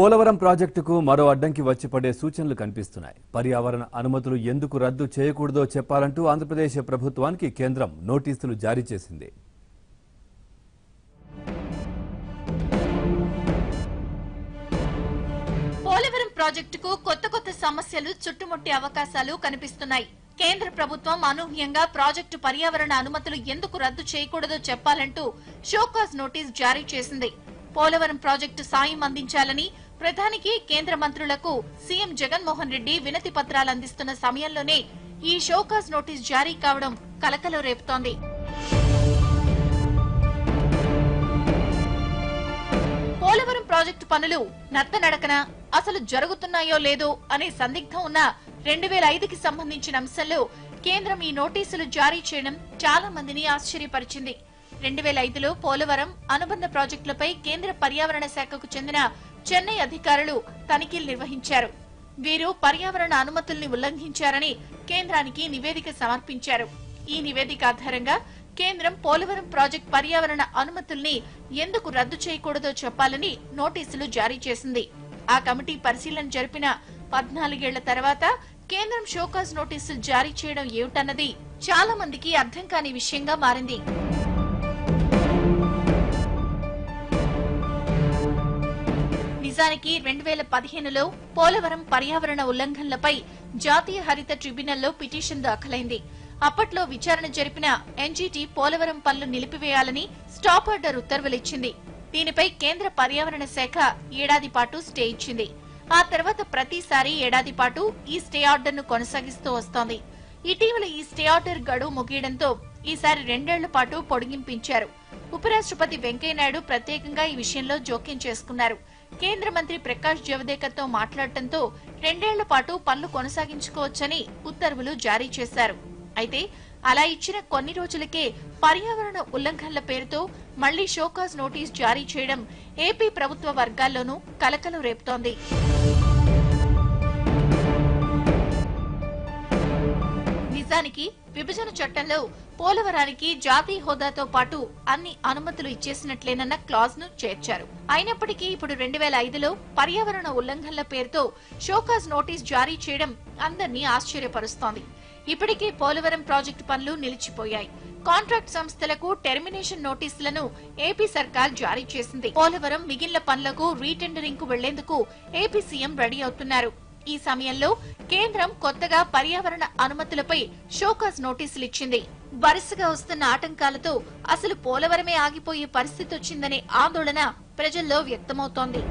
పోలవరం ప్రాజెక్టుకు మరో అడ్డంకి వచ్చి పడే సూచనలు కనిపిస్తున్నాయి. పర్యావరణ అనుమతులు ఎందుకు రద్దు చేయకూడదో చెప్పాలంటూ ఆంధ్రప్రదేశ్ ప్రభుత్వానికి కేంద్రం నోటీసులు జారీ చేసింది. పోలవరం ప్రాజెక్టుకు కొత్త కొత్త సమస్యలు చుట్టుముట్టే అవకాశాలు కనిపిస్తున్నాయి. కేంద్ర ప్రభుత్వం అనూహ్యంగా ప్రాజెక్టు పర్యావరణ అనుమతులు ఎందుకు రద్దు చేయకూడదో చెప్పాలంటూ షోకాజ్ నోటీస్ జారీ చేసింది. పోలవరం ప్రాజెక్టు సాయం అందించాలని ప్రధానికి కేంద్ర మంత్రులకు సీఎం జగన్మోహన్ రెడ్డి వినతి పత్రాలు అందిస్తున్న సమయంలోనే ఈ షోకాజ్ నోటీస్ జారీ కావడం కలకలం రేపుతోంది. పోలవరం ప్రాజెక్టు పనులు నత్తనడకన అసలు జరుగుతున్నాయో లేదో అనే సందిగ్ధం ఉన్న రెండు వేల ఐదుకి సంబంధించిన అంశంలో కేంద్రం ఈ నోటీసులు జారీ చేయడం చాలా మందిని ఆశ్చర్యపరిచింది. రెండు వేల ఐదులో పోలవరం అనుబంధ ప్రాజెక్టులపై కేంద్ర పర్యావరణ శాఖకు చెందిన చెన్నై అధికారులు తనిఖీలు నిర్వహించారు. వీరు పర్యావరణ అనుమతుల్ని ఉల్లంఘించారని కేంద్రానికి నివేదిక సమర్పించారు. ఈ నివేదిక ఆధారంగా కేంద్రం పోలవరం ప్రాజెక్ట్ పర్యావరణ అనుమతుల్ని ఎందుకు రద్దు చేయకూడదో చెప్పాలని నోటీసులు జారీ చేసింది. ఆ కమిటీ పరిశీలన జరిపిన పద్నాలుగేళ్ళ తర్వాత కేంద్రం షోకాజ్ నోటీసులు జారీ చేయడం ఏమిటన్నది చాలా మందికి అర్థం కాని విషయంగా మారింది. నిజానికి రెండు వేల పదిహేనులో పోలవరం పర్యావరణ ఉల్లంఘనలపై జాతీయ హరిత ట్రిబ్యునల్లో పిటిషన్ దాఖలైంది. అప్పట్లో విచారణ జరిపిన ఎన్జీటీ పోలవరం పనులు నిలిపివేయాలని స్టాప్ ఆర్డర్ ఉత్తర్వులిచ్చింది. దీనిపై కేంద్ర పర్యావరణ శాఖ ఏడాది పాటు స్టే ఇచ్చింది. ఆ తర్వాత ప్రతిసారి ఏడాది పాటు ఈ స్టే ఆర్డర్ను కొనసాగిస్తూ వస్తోంది. ఇటీవల ఈ స్టే ఆర్డర్ గడువు ముగియడంతో ఈసారి రెండేళ్ళ పాటు పొడిగింపించారు. ఉపరాష్ట్రపతి వెంకయ్యనాయుడు ప్రత్యేకంగా ఈ విషయంలో జోక్యం చేసుకున్నారు. కేంద్ర మంత్రి ప్రకాష్ జవదేకర్తో మాట్లాడటంతో రెండేళ్ళ పాటు పనులు కొనసాగించుకోవచ్చని ఉత్తర్వులు జారీ చేశారు. అయితే అలా ఇచ్చిన కొన్ని రోజులకే పర్యావరణ ఉల్లంఘనల పేరుతో మళ్ళీ షోకాజ్ నోటీస్ జారీ చేయడం ఏపీ ప్రభుత్వ వర్గాల్లోనూ కలకలం రేపుతోంది. నిజానికి విభజన చట్టంలో పోలవరానికి జాతీయ హోదాతో పాటు అన్ని అనుమతులు ఇచ్చేసినట్లేనన్న క్లాజ్ను చేర్చారు. అయినప్పటికీ ఇప్పుడు రెండు వేల ఐదులో పర్యావరణ ఉల్లంఘనల పేరుతో షోకాజ్ నోటీస్ జారీ చేయడం అందరినీ ఆశ్చర్యపరుస్తోంది. ఇప్పటికే పోలవరం ప్రాజెక్టు పనులు నిలిచిపోయాయి. కాంట్రాక్ట్ సంస్థలకు టెర్మినేషన్ నోటీసులను ఏపీ సర్కార్ జారీ చేసింది. పోలవరం మిగిలిన పనులకు రీటెండరింగ్కు వెళ్ళేందుకు ఏపీ సీఎం రెడీ అవుతున్నారు. ఈ సమయంలో కేంద్రం కొత్తగా పర్యావరణ అనుమతులపై షోకాస్ నోటీసులు ఇచ్చింది. వరుసగా వస్తున్న ఆటంకాలతో అసలు పోలవరమే ఆగిపోయే పరిస్థితి వచ్చిందనే ఆందోళన ప్రజల్లో వ్యక్తమవుతోంది.